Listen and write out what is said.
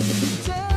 Tell